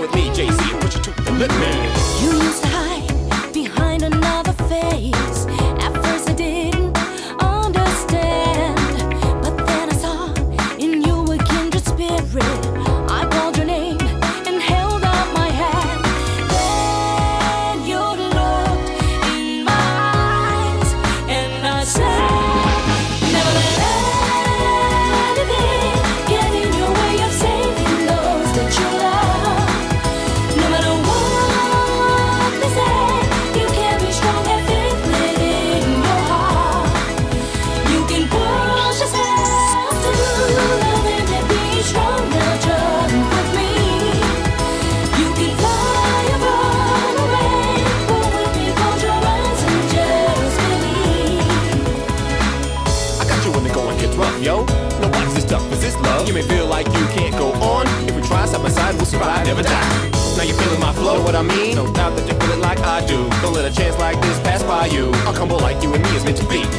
With me, Jay-Z, put your tooth and lip me. Is this love? You may feel like you can't go on. If we try side by side, we'll survive, never die. Now you're feeling my flow, what I mean? No doubt that you feel it like I do. Don't let a chance like this pass by you. I'll crumble like you and me is meant to be.